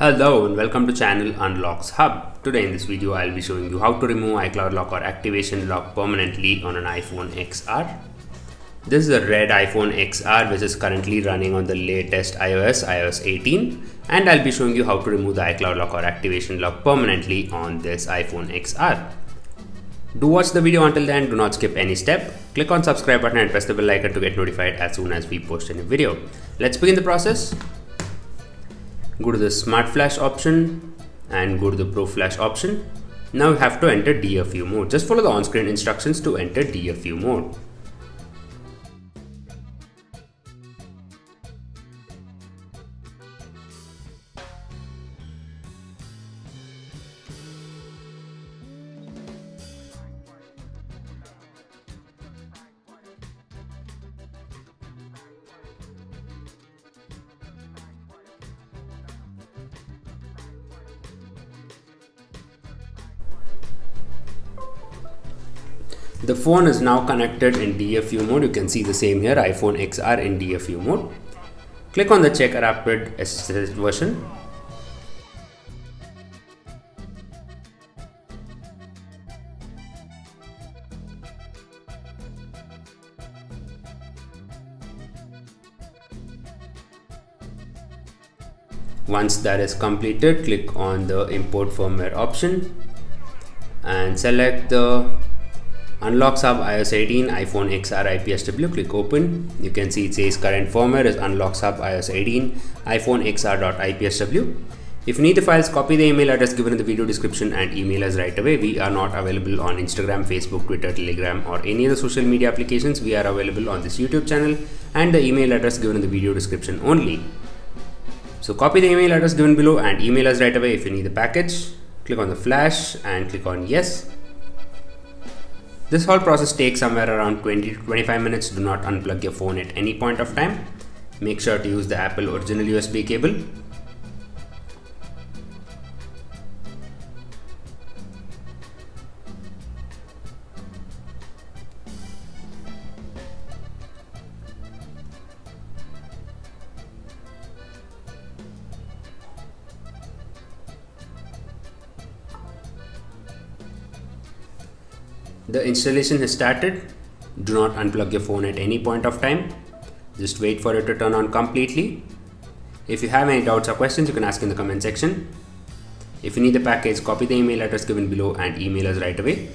Hello and welcome to channel Unlocks Hub. Today in this video I'll be showing you how to remove iCloud lock or activation lock permanently on an iPhone XR. This is a red iPhone XR which is currently running on the latest iOS, iOS 18 and I'll be showing you how to remove the iCloud lock or activation lock permanently on this iPhone XR. Do watch the video until the end, do not skip any step. Click on subscribe button and press the bell icon to get notified as soon as we post a new video. Let's begin the process. Go to the Smart Flash option and go to the Pro Flash option. Now you have to enter DFU mode. Just follow the on-screen instructions to enter DFU mode. The phone is now connected in DFU mode. You can see the same here, iPhone XR in DFU mode. Click on the check rapid SSH version. Once that is completed, click on the import firmware option and select the Unlocks Hub iOS 18 iPhone XR IPSW. Click open. You can see it says current firmware is Unlocks Hub iOS 18 iPhone XR.IPSW. If you need the files, copy the email address given in the video description and email us right away. We are not available on Instagram, Facebook, Twitter, Telegram, or any other social media applications. We are available on this YouTube channel and the email address given in the video description only. So copy the email address given below and email us right away if you need the package. Click on the flash and click on yes this whole process takes somewhere around 20 to 25 minutes. Do not unplug your phone at any point of time. Make sure to use the Apple original USB cable. The installation has started. Do not unplug your phone at any point of time. Just wait for it to turn on completely. If you have any doubts or questions, you can ask in the comment section. If you need the package, copy the email address given below and email us right away.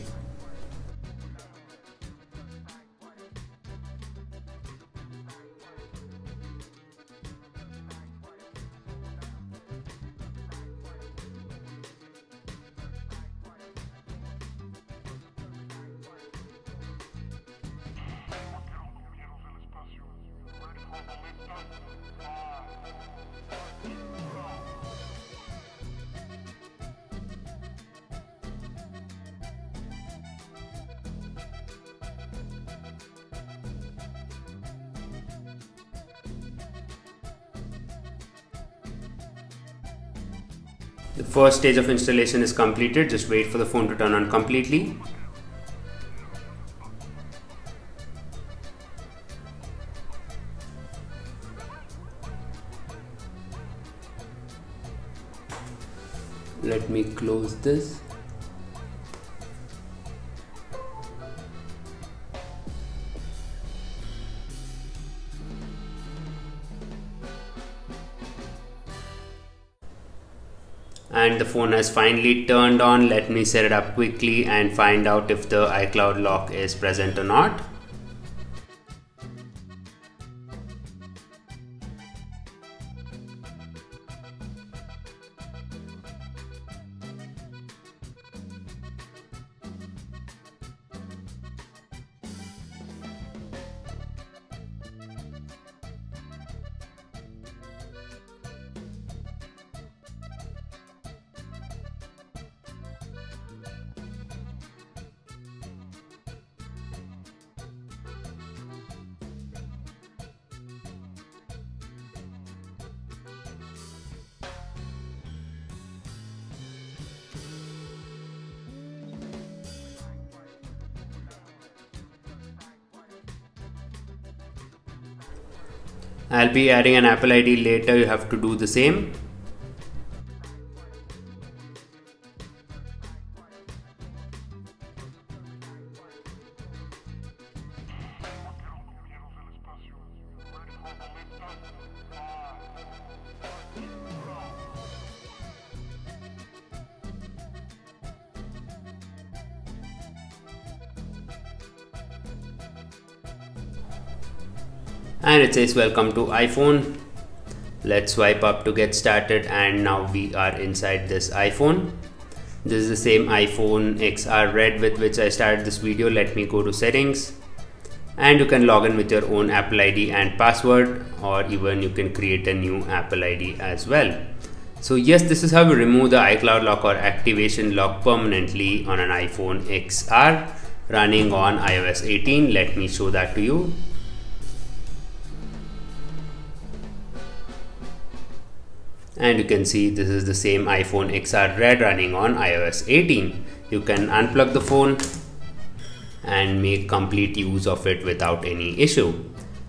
The first stage of installation is completed. Just wait for the phone to turn on completely. Let me close this. and the phone has finally turned on let me set it up quickly and find out if the iCloud lock is present or not I'll be adding an Apple ID later you have to do the same and it says welcome to iPhone. Let's swipe up to get started and now we are inside this iPhone. This is the same iPhone XR Red with which I started this video. Let me go to settings. And you can log in with your own Apple ID and password or even you can create a new Apple ID as well. So yes this is how we remove the iCloud lock or activation lock permanently on an iPhone XR running on iOS 18 let me show that to you and you can see this is the same iPhone XR Red running on iOS 18. You can unplug the phone and make complete use of it without any issue.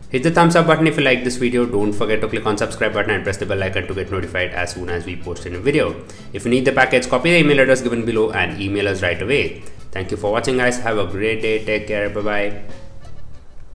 Hit the thumbs up button if you like this video. Don't forget to click on subscribe button and press the bell icon to get notified as soon as we post a new video. If you need the package, copy the email address given below and email us right away. Thank you for watching guys. Have a great day. Take care. Bye bye.